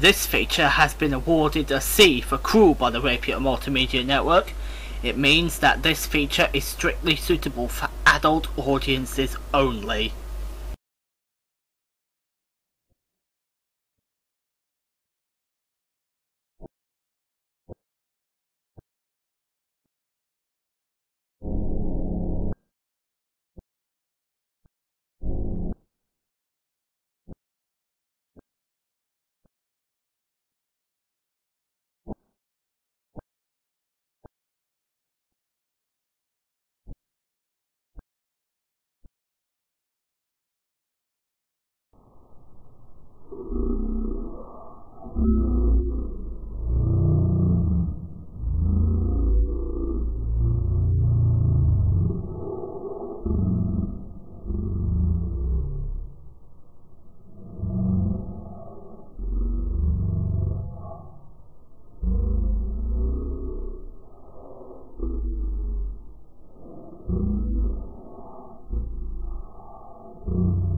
This feature has been awarded a C for cruel by the Rapier Multimedia Network. It means that this feature is strictly suitable for adult audiences only. Mm-hmm.